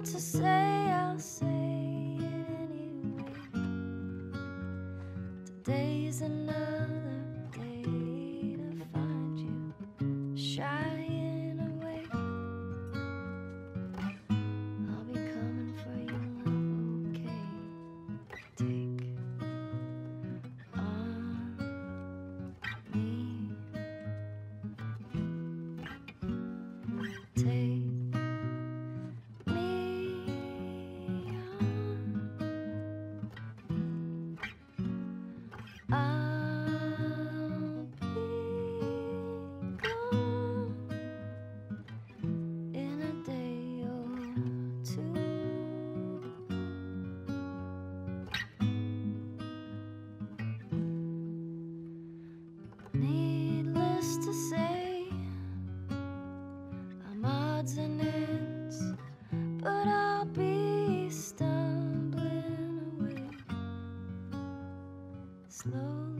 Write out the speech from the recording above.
want to say, I'll say it anyway. Today's another day to find you. Shy on. Slowly